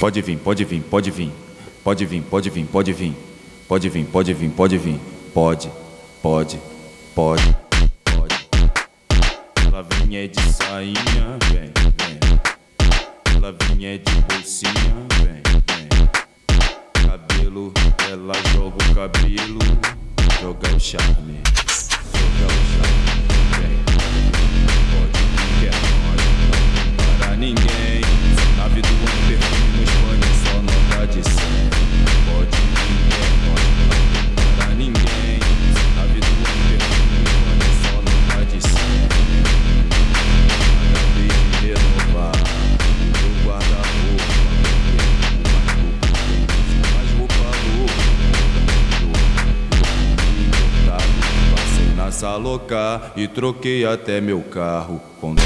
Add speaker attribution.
Speaker 1: Pode vir, pode vir, pode vir. Pode vir, pode vir, pode vir. Pode vir, pode vir, pode vir. Pode, pode, pode, pode. Ela vinha de sainha, vem, vem. Ela vinha de bolsinha, vem, vem. Cabelo, ela joga o cabelo, joga o charme, na Salocar e troquei até meu carro. Quando